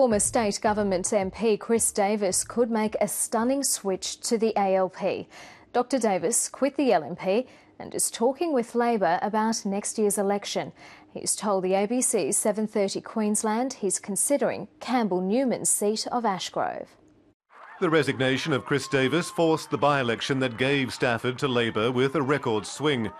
Former state government MP Chris Davis could make a stunning switch to the ALP. Dr Davis quit the LNP and is talking with Labor about next year's election. He's told the ABC's 7:30 Queensland he's considering Campbell Newman's seat of Ashgrove. The resignation of Chris Davis forced the by-election that gave Stafford to Labor with a record swing.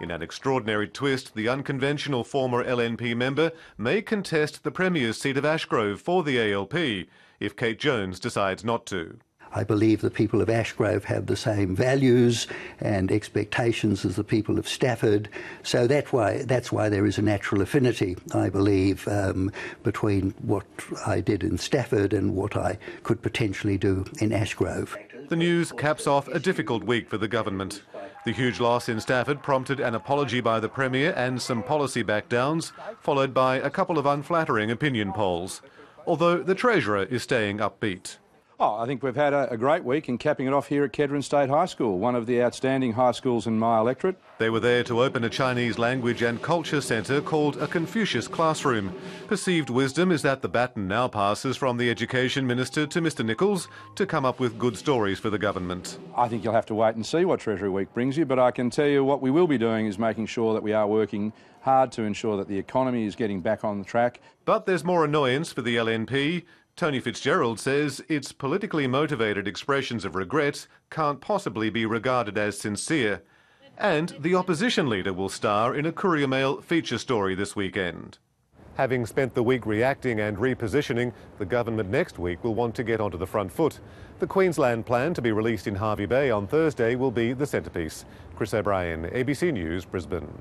In an extraordinary twist, the unconventional former LNP member may contest the Premier's seat of Ashgrove for the ALP if Kate Jones decides not to. I believe the people of Ashgrove have the same values and expectations as the people of Stafford. So that's why, that's why there is a natural affinity, I believe, um, between what I did in Stafford and what I could potentially do in Ashgrove. The news caps off a difficult week for the government. The huge loss in Stafford prompted an apology by the Premier and some policy backdowns, followed by a couple of unflattering opinion polls. Although the Treasurer is staying upbeat. Oh, I think we've had a, a, great week and capping it off here at Kedron State High School, one of the outstanding high schools in my electorate. They were there to open a Chinese language and culture centre called a Confucius Classroom. Perceived wisdom is that the baton now passes from the Education Minister to Mr Nicholls to come up with good stories for the government. I think you'll have to wait and see what Treasury Week brings you, but I can tell you what we will be doing is making sure that we are working hard to ensure that the economy is getting back on the track. But there's more annoyance for the LNP. Tony Fitzgerald says its politically motivated expressions of regret can't possibly be regarded as sincere. And the opposition leader will star in a Courier Mail feature story this weekend. Having spent the week reacting and repositioning, the government next week will want to get onto the front foot. The Queensland plan to be released in Hervey Bay on Thursday will be the centrepiece. Chris O'Brien, ABC News, Brisbane.